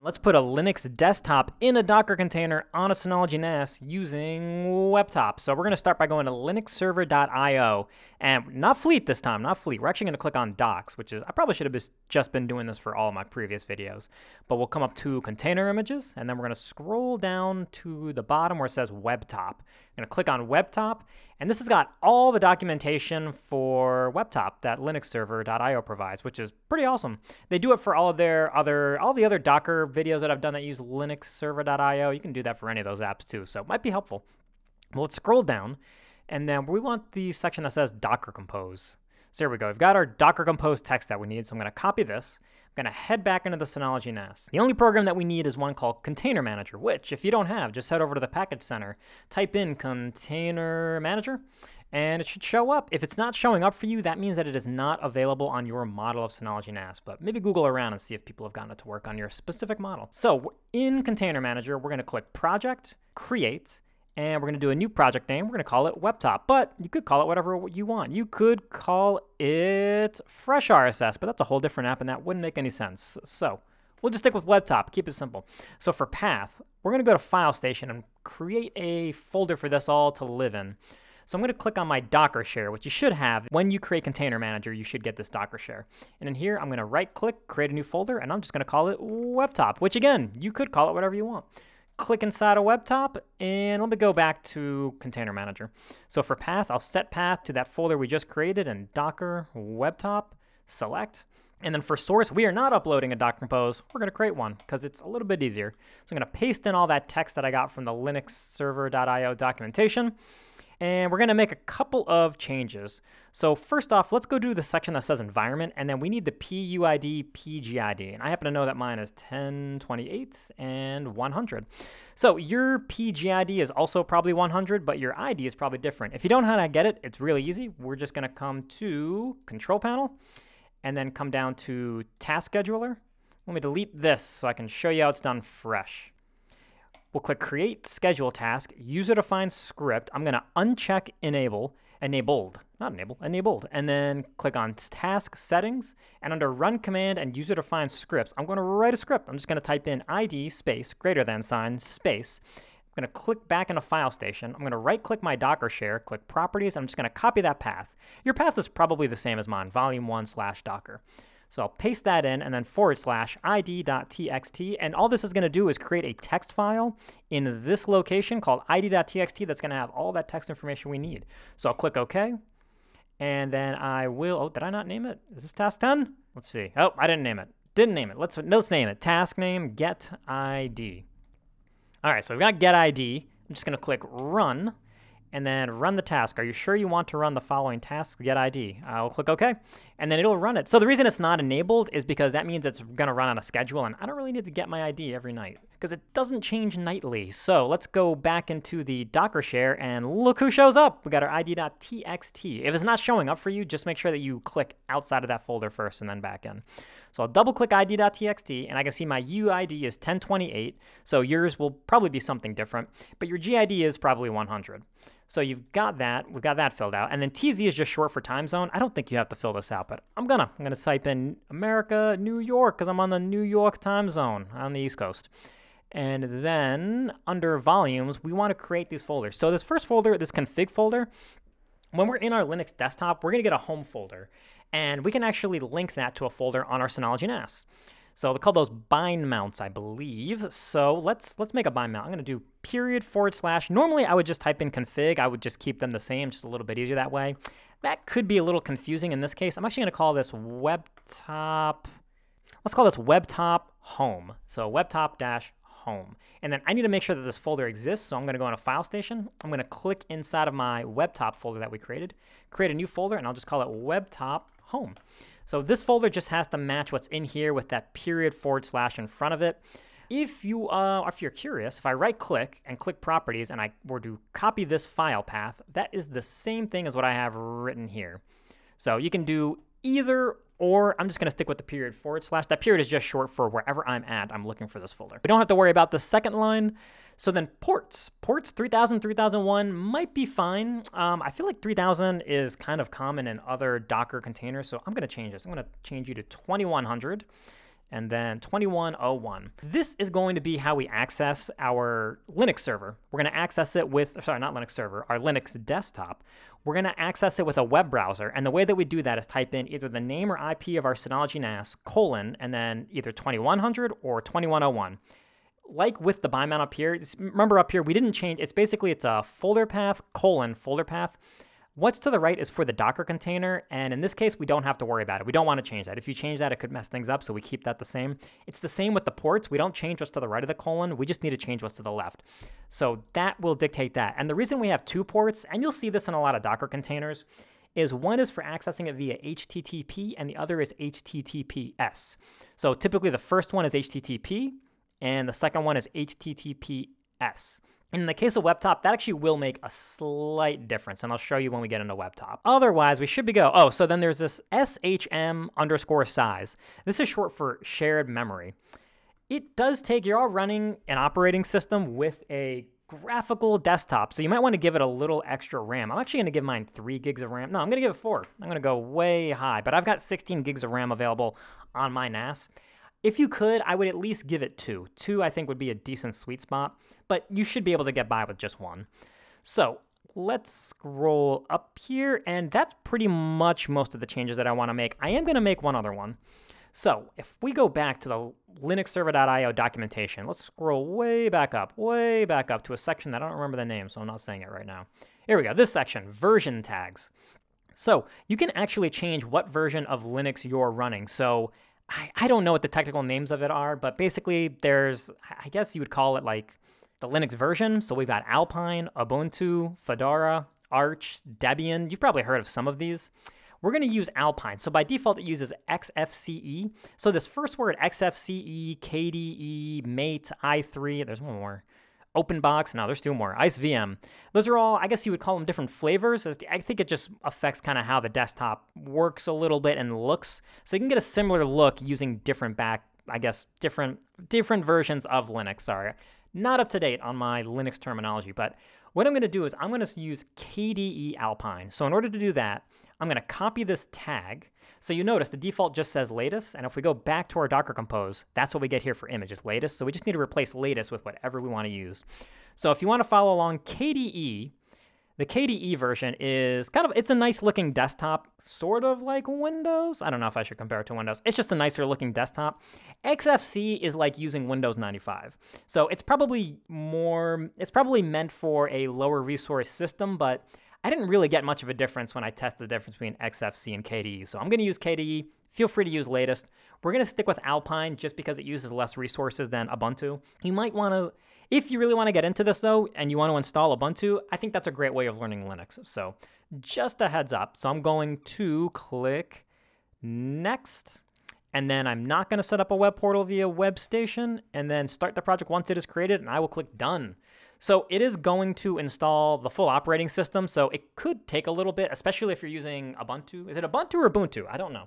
Let's put a Linux desktop in a Docker container on a Synology NAS using WebTop. So we're going to start by going to linuxserver.io and not Fleet this time, not Fleet. We're actually going to click on Docs, which is, I probably should have just been doing this for all of my previous videos. But we'll come up to container images and then we're going to scroll down to the bottom where it says WebTop. I'm going to click on WebTop and this has got all the documentation for WebTop that linuxserver.io provides, which is pretty awesome. They do it for all of their other, all the other Docker videos that I've done that use linuxserver.io. You can do that for any of those apps too, so it might be helpful. Well, let's scroll down, and then we want the section that says Docker Compose. So here we go. We've got our Docker Compose text that we need, so I'm going to copy this. To head back into the Synology NAS. The only program that we need is one called Container Manager, which, if you don't have, just head over to the Package Center, type in Container Manager, and it should show up. If it's not showing up for you, that means that it is not available on your model of Synology NAS, but maybe Google around and see if people have gotten it to work on your specific model. So in Container Manager, we're going to click Project, Create, and we're going to do a new project name. We're going to call it WebTop, but you could call it whatever you want. You could call it Fresh RSS, but that's a whole different app, and that wouldn't make any sense. So we'll just stick with WebTop, keep it simple. So for path, we're going to go to File Station and create a folder for this all to live in. So I'm going to click on my Docker share, which you should have. When you create Container Manager, you should get this Docker share. And in here, I'm going to right click, create a new folder, and I'm just going to call it WebTop, which again, you could call it whatever you want. Click inside a WebTop, and let me go back to Container Manager. So for path, I'll set path to that folder we just created and Docker WebTop, select. And then for source, we are not uploading a Docker Compose. We're going to create one because it's a little bit easier. So I'm going to paste in all that text that I got from the linuxserver.io documentation. And we're going to make a couple of changes. So first off, let's go do the section that says environment, and then we need the PUID, PGID. And I happen to know that mine is 1028 and 100. So your PGID is also probably 100, but your ID is probably different. If you don't know how to get it, it's really easy. We're just going to come to Control Panel, and then come down to Task Scheduler. Let me delete this so I can show you how it's done fresh. We'll click Create Schedule Task, User-Defined Script. I'm going to uncheck Enable, Enabled, not Enable, Enabled, and then click on Task Settings, and under Run Command and User-Defined Scripts, I'm going to write a script. I'm just going to type in ID space greater than sign space. I'm going to click back into File Station. I'm going to right-click my Docker share, click Properties. I'm just going to copy that path. Your path is probably the same as mine, volume1 slash Docker. So I'll paste that in and then forward slash id.txt. And all this is going to do is create a text file in this location called id.txt that's going to have all that text information we need. So I'll click OK. And then I will, oh, did I not name it? Is this task 10? Let's see. Oh, I didn't name it. Didn't name it. Let's, let's name it. Task name, get ID. All right, so we've got get ID. I'm just going to click run and then run the task. Are you sure you want to run the following task? Get ID. I'll click OK, and then it'll run it. So the reason it's not enabled is because that means it's going to run on a schedule, and I don't really need to get my ID every night because it doesn't change nightly. So let's go back into the Docker share, and look who shows up. We got our ID.txt. If it's not showing up for you, just make sure that you click outside of that folder first and then back in. So I'll double click ID.txt, and I can see my UID is 1028, so yours will probably be something different, but your GID is probably 100. So you've got that. We've got that filled out. And then TZ is just short for time zone. I don't think you have to fill this out, but I'm gonna. I'm gonna type in America, New York, because I'm on the New York time zone on the East Coast. And then under volumes, we want to create these folders. So this first folder, this config folder, when we're in our Linux desktop, we're gonna get a home folder. And we can actually link that to a folder on our Synology NAS. So they call those bind mounts, I believe. So let's let's make a bind mount. I'm going to do period forward slash. Normally I would just type in config. I would just keep them the same, just a little bit easier that way. That could be a little confusing in this case. I'm actually going to call this webtop. Let's call this webtop home. So webtop dash home. And then I need to make sure that this folder exists, so I'm going to go on a file station. I'm going to click inside of my webtop folder that we created, create a new folder, and I'll just call it webtop home. So this folder just has to match what's in here with that period forward slash in front of it. If you uh, if you're curious, if I right click and click properties and I were to copy this file path, that is the same thing as what I have written here. So you can do either or I'm just going to stick with the period forward slash. That period is just short for wherever I'm at, I'm looking for this folder. We don't have to worry about the second line. So then ports, ports 3000, 3001 might be fine. Um, I feel like 3000 is kind of common in other Docker containers, so I'm going to change this. I'm going to change you to 2100. And then 2101. This is going to be how we access our Linux server. We're going to access it with, sorry, not Linux server, our Linux desktop. We're going to access it with a web browser. And the way that we do that is type in either the name or IP of our Synology NAS, colon, and then either 2100 or 2101 like with the BIME up here, remember up here, we didn't change, it's basically, it's a folder path, colon, folder path. What's to the right is for the Docker container, and in this case, we don't have to worry about it. We don't want to change that. If you change that, it could mess things up, so we keep that the same. It's the same with the ports. We don't change what's to the right of the colon. We just need to change what's to the left. So that will dictate that. And the reason we have two ports, and you'll see this in a lot of Docker containers, is one is for accessing it via HTTP, and the other is HTTPS. So typically the first one is HTTP, and the second one is HTTPS. In the case of WebTop, that actually will make a slight difference, and I'll show you when we get into WebTop. Otherwise, we should be go. Oh, so then there's this SHM underscore size. This is short for shared memory. It does take, you're all running an operating system with a graphical desktop, so you might want to give it a little extra RAM. I'm actually going to give mine 3 gigs of RAM. No, I'm going to give it 4. I'm going to go way high, but I've got 16 gigs of RAM available on my NAS. If you could, I would at least give it two. Two, I think, would be a decent sweet spot, but you should be able to get by with just one. So let's scroll up here, and that's pretty much most of the changes that I want to make. I am going to make one other one. So if we go back to the linuxserver.io documentation, let's scroll way back up, way back up to a section that I don't remember the name, so I'm not saying it right now. Here we go, this section, version tags. So you can actually change what version of Linux you're running. So I, I don't know what the technical names of it are, but basically there's, I guess you would call it like the Linux version. So we've got Alpine, Ubuntu, Fedora, Arch, Debian. You've probably heard of some of these. We're going to use Alpine. So by default, it uses XFCE. So this first word, XFCE, KDE, Mate, i3, there's one more. OpenBox. No, there's two more. IceWM. Those are all, I guess you would call them different flavors. I think it just affects kind of how the desktop works a little bit and looks. So you can get a similar look using different back, I guess, different different versions of Linux. Sorry, not up to date on my Linux terminology, but what I'm going to do is I'm going to use KDE Alpine. So in order to do that, I'm going to copy this tag. So you notice the default just says latest, and if we go back to our Docker Compose, that's what we get here for images, latest. So we just need to replace latest with whatever we want to use. So if you want to follow along, KDE, the KDE version is kind of, it's a nice looking desktop, sort of like Windows. I don't know if I should compare it to Windows. It's just a nicer looking desktop. XFC is like using Windows 95. So it's probably more, it's probably meant for a lower resource system, but I didn't really get much of a difference when I tested the difference between XFC and KDE. So I'm going to use KDE. Feel free to use latest. We're going to stick with Alpine just because it uses less resources than Ubuntu. You might want to, if you really want to get into this though, and you want to install Ubuntu, I think that's a great way of learning Linux. So just a heads up. So I'm going to click next. And then I'm not going to set up a web portal via WebStation and then start the project once it is created and I will click done. So it is going to install the full operating system, so it could take a little bit, especially if you're using Ubuntu. Is it Ubuntu or Ubuntu? I don't know.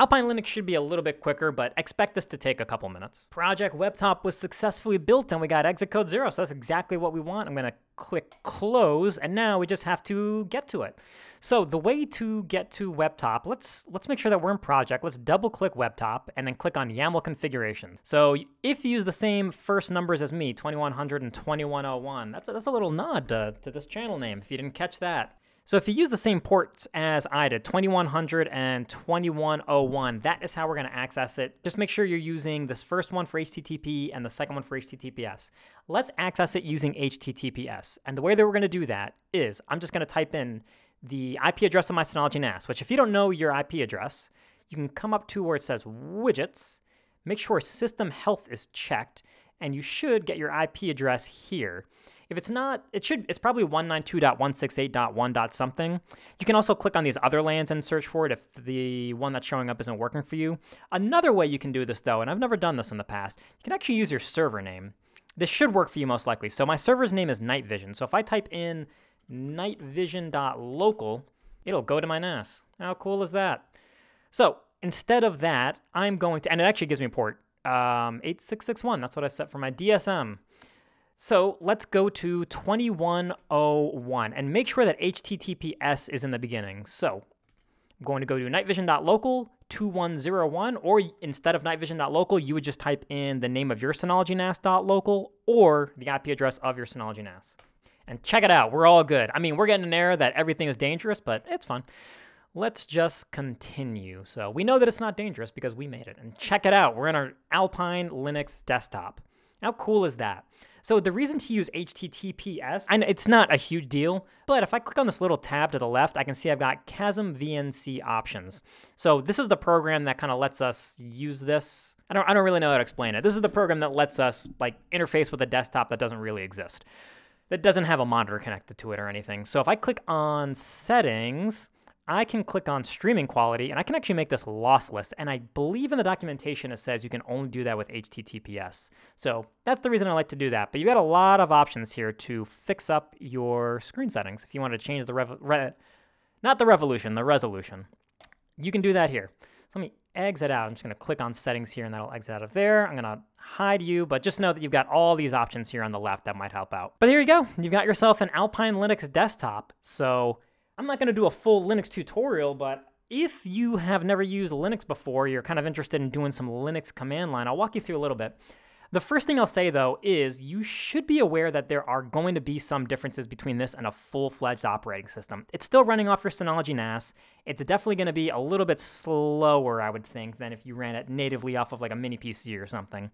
Alpine Linux should be a little bit quicker, but expect this to take a couple minutes. Project WebTop was successfully built and we got exit code zero, so that's exactly what we want. I'm gonna click close, and now we just have to get to it. So the way to get to WebTop, let's let's make sure that we're in project. Let's double click WebTop and then click on YAML configuration. So if you use the same first numbers as me, 2100 and 2101, that's a, that's a little nod to, to this channel name if you didn't catch that. So if you use the same ports as I did, 2100 and 2101, that is how we're going to access it. Just make sure you're using this first one for HTTP and the second one for HTTPS. Let's access it using HTTPS. And the way that we're going to do that is I'm just going to type in the IP address of my Synology NAS, which if you don't know your IP address, you can come up to where it says widgets, make sure system health is checked, and you should get your IP address here. If it's not, it should, it's probably 192.168.1. something. You can also click on these other LANs and search for it if the one that's showing up isn't working for you. Another way you can do this though, and I've never done this in the past, you can actually use your server name. This should work for you most likely. So my server's name is Night Vision. So if I type in nightvision.local, it'll go to my NAS. How cool is that? So instead of that, I'm going to, and it actually gives me a port, um, 8661. That's what I set for my DSM. So let's go to 2101 and make sure that HTTPS is in the beginning. So I'm going to go to nightvision.local 2101, or instead of nightvision.local, you would just type in the name of your Synology NAS.local or the IP address of your Synology NAS. And check it out, we're all good. I mean, we're getting an error that everything is dangerous, but it's fun. Let's just continue. So we know that it's not dangerous because we made it. And check it out, we're in our Alpine Linux desktop. How cool is that? So the reason to use HTTPS, and it's not a huge deal, but if I click on this little tab to the left, I can see I've got Kasm VNC options. So this is the program that kind of lets us use this. I don't, I don't really know how to explain it. This is the program that lets us like interface with a desktop that doesn't really exist. That doesn't have a monitor connected to it or anything. So if I click on settings, I can click on streaming quality and I can actually make this lossless. And I believe in the documentation it says you can only do that with HTTPS. So that's the reason I like to do that. But you've got a lot of options here to fix up your screen settings. If you want to change the, rev re not the revolution, the resolution, you can do that here. So let me exit out. I'm just going to click on settings here and that'll exit out of there. I'm going to hide you, but just know that you've got all these options here on the left that might help out. But there you go. You've got yourself an Alpine Linux desktop. So I'm not going to do a full Linux tutorial, but if you have never used Linux before, you're kind of interested in doing some Linux command line, I'll walk you through a little bit. The first thing I'll say though is you should be aware that there are going to be some differences between this and a full-fledged operating system. It's still running off your Synology NAS. It's definitely going to be a little bit slower, I would think, than if you ran it natively off of like a mini PC or something.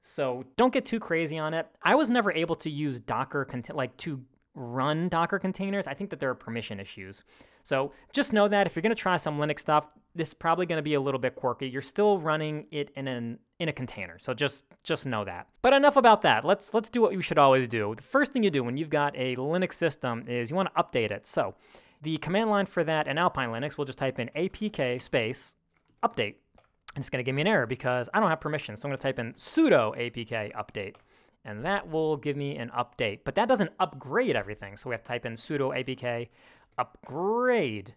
So don't get too crazy on it. I was never able to use Docker, like to run Docker containers, I think that there are permission issues. So just know that if you're going to try some Linux stuff, this is probably going to be a little bit quirky. You're still running it in an in a container. So just just know that. But enough about that. Let's let's do what you should always do. The first thing you do when you've got a Linux system is you want to update it. So the command line for that in Alpine Linux, we'll just type in apk space update. And it's going to give me an error because I don't have permission. So I'm going to type in sudo apk update and that will give me an update. But that doesn't upgrade everything, so we have to type in sudo apk upgrade.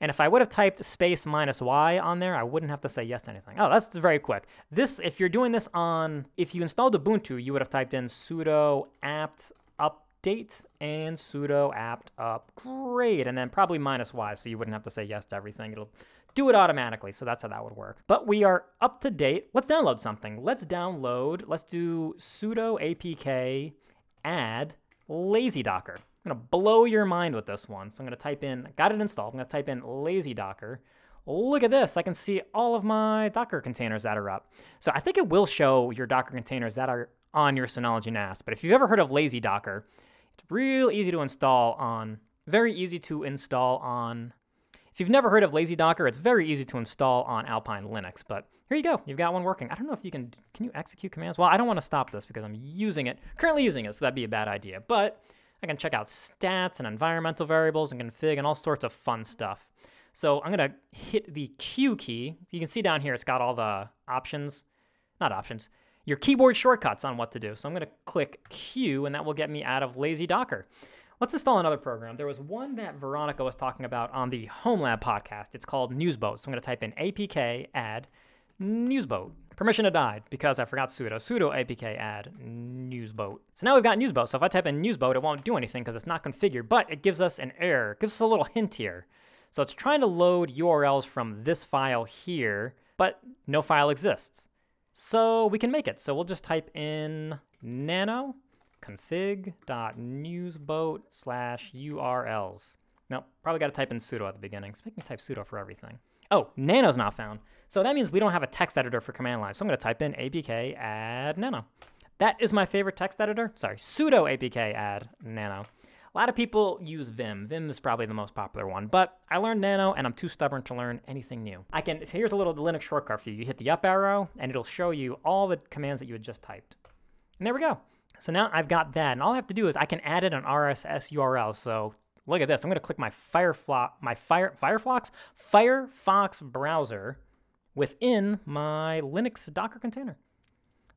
And if I would have typed space minus y on there, I wouldn't have to say yes to anything. Oh, that's very quick. This, if you're doing this on, if you installed Ubuntu, you would have typed in sudo apt update and sudo apt upgrade, and then probably minus y, so you wouldn't have to say yes to everything. It'll do it automatically. So that's how that would work. But we are up to date. Let's download something. Let's download, let's do sudo apk add lazy docker. I'm to blow your mind with this one. So I'm going to type in, got it installed. I'm to type in lazy docker. Look at this. I can see all of my Docker containers that are up. So I think it will show your Docker containers that are on your Synology NAS. But if you've ever heard of lazy docker, it's real easy to install on, very easy to install on if you've never heard of Lazy Docker, it's very easy to install on Alpine Linux, but here you go. You've got one working. I don't know if you can, can you execute commands? Well, I don't want to stop this because I'm using it, currently using it, so that'd be a bad idea, but I can check out stats and environmental variables and config and all sorts of fun stuff. So I'm going to hit the Q key. You can see down here it's got all the options, not options, your keyboard shortcuts on what to do. So I'm going to click Q and that will get me out of Lazy Docker. Let's install another program. There was one that Veronica was talking about on the Home Lab podcast. It's called Newsboat. So I'm going to type in apk add Newsboat. Permission denied because I forgot sudo. sudo apk add Newsboat. So now we've got Newsboat. So if I type in Newsboat, it won't do anything because it's not configured, but it gives us an error. It gives us a little hint here. So it's trying to load URLs from this file here, but no file exists. So we can make it. So we'll just type in nano config.newsboat slash URLs. Nope, probably got to type in sudo at the beginning. It's making me type sudo for everything. Oh, nano's not found. So that means we don't have a text editor for command line. So I'm going to type in apk add nano. That is my favorite text editor. Sorry, sudo apk add nano. A lot of people use Vim. Vim is probably the most popular one, but I learned Nano and I'm too stubborn to learn anything new. I can, here's a little Linux shortcut for you. You hit the up arrow and it'll show you all the commands that you had just typed. And there we go. So now I've got that, and all I have to do is I can add it an RSS URL. So look at this. I'm going to click my Firefox, my Fire, Firefox, Firefox browser within my Linux Docker container.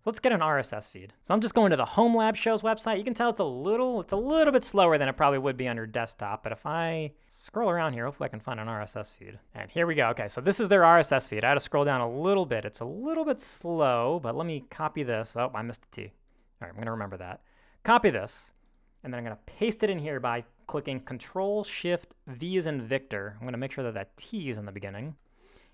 Let's get an RSS feed. So I'm just going to the Home Lab Show's website. You can tell it's a little, it's a little bit slower than it probably would be on your desktop. But if I scroll around here, hopefully I can find an RSS feed. And here we go. Okay, so this is their RSS feed. I had to scroll down a little bit. It's a little bit slow, but let me copy this. Oh, I missed a T. All right, I'm going to remember that. Copy this, and then I'm going to paste it in here by clicking Control Shift V is in Victor. I'm going to make sure that that T is in the beginning.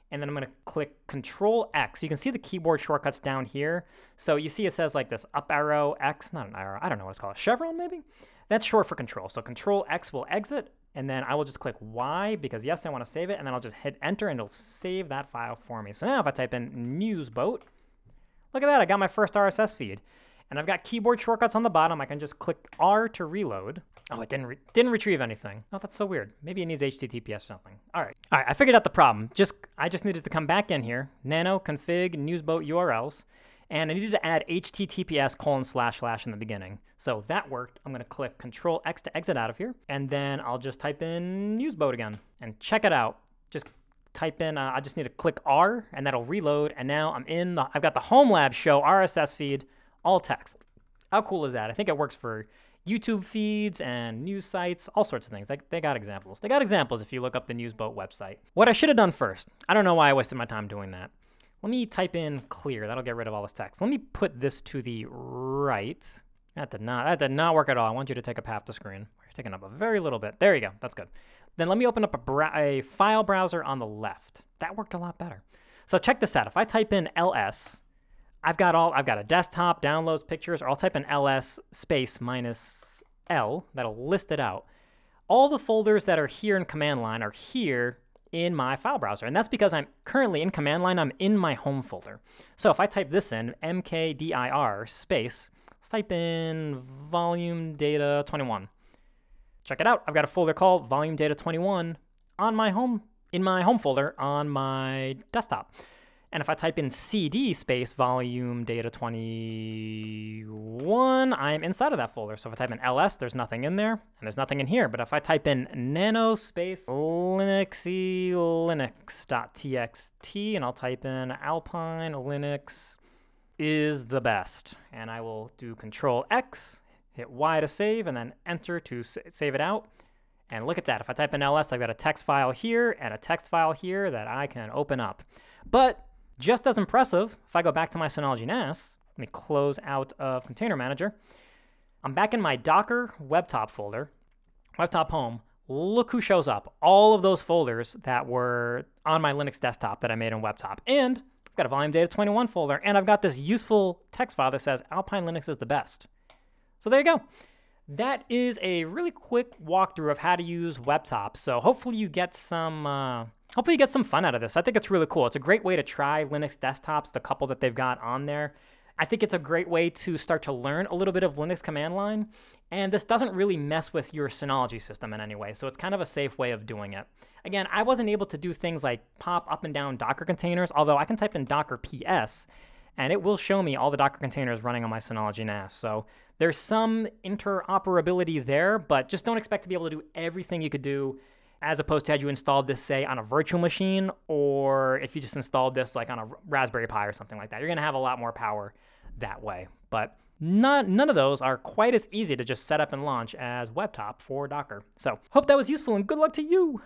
And then I'm going to click Control X. You can see the keyboard shortcuts down here. So you see it says like this up arrow X, not an arrow, I don't know what it's called, a chevron maybe? That's short for control. So Control X will exit, and then I will just click Y because yes, I want to save it, and then I'll just hit enter and it'll save that file for me. So now if I type in Newsboat, look at that, I got my first RSS feed. And I've got keyboard shortcuts on the bottom. I can just click R to reload. Oh, it didn't re didn't retrieve anything. Oh, that's so weird. Maybe it needs HTTPS or something. All right. All right, I figured out the problem. Just I just needed to come back in here, nano config newsboat URLs, and I needed to add HTTPS colon slash slash in the beginning. So that worked. I'm gonna click Control X to exit out of here, and then I'll just type in newsboat again and check it out. Just type in. Uh, I just need to click R, and that'll reload. And now I'm in. The, I've got the Home Lab show RSS feed all text. How cool is that? I think it works for YouTube feeds and news sites, all sorts of things. They, they got examples. They got examples if you look up the Newsboat website. What I should have done first, I don't know why I wasted my time doing that. Let me type in clear. That'll get rid of all this text. Let me put this to the right. That did not, that did not work at all. I want you to take up half the screen. You're taking up a very little bit. There you go. That's good. Then let me open up a, a file browser on the left. That worked a lot better. So check this out. If I type in ls, I've got all, I've got a desktop, downloads, pictures, or I'll type in ls space minus L, that'll list it out. All the folders that are here in command line are here in my file browser. And that's because I'm currently in command line, I'm in my home folder. So if I type this in, mkdir space, let's type in volume data 21. Check it out. I've got a folder called volume data 21 on my home, in my home folder on my desktop. And if I type in CD space volume data 21, I'm inside of that folder. So if I type in ls, there's nothing in there, and there's nothing in here. But if I type in nano space linuxy linux.txt, and I'll type in alpine linux is the best. And I will do control X, hit Y to save, and then enter to save it out. And look at that. If I type in ls, I've got a text file here and a text file here that I can open up. But just as impressive, if I go back to my Synology NAS, let me close out of Container Manager. I'm back in my Docker WebTop folder, WebTop Home. Look who shows up. All of those folders that were on my Linux desktop that I made in WebTop. And I've got a Volume Data 21 folder, and I've got this useful text file that says Alpine Linux is the best. So there you go. That is a really quick walkthrough of how to use WebTop. So hopefully you get some... Uh, hopefully you get some fun out of this. I think it's really cool. It's a great way to try Linux desktops, the couple that they've got on there. I think it's a great way to start to learn a little bit of Linux command line. And this doesn't really mess with your Synology system in any way, so it's kind of a safe way of doing it. Again, I wasn't able to do things like pop up and down Docker containers, although I can type in Docker PS, and it will show me all the Docker containers running on my Synology NAS. So there's some interoperability there, but just don't expect to be able to do everything you could do as opposed to had you installed this, say, on a virtual machine, or if you just installed this like on a Raspberry Pi or something like that. You're going to have a lot more power that way. But not, none of those are quite as easy to just set up and launch as WebTop for Docker. So hope that was useful and good luck to you.